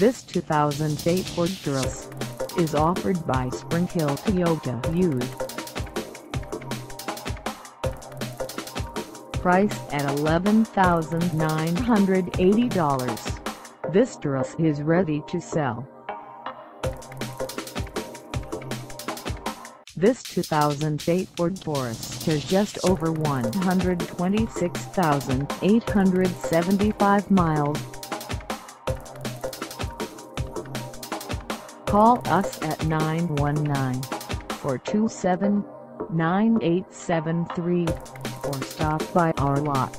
This 2008 Ford Taurus is offered by Spring Hill Toyota used. Price at $11,980. This Taurus is ready to sell. This 2008 Ford Taurus has just over 126,875 miles. Call us at 919-427-9873 or stop by our lot.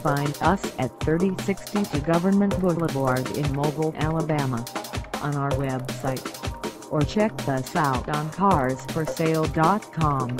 Find us at 3062 Government Boulevard in Mobile, Alabama on our website or check us out on carsforsale.com.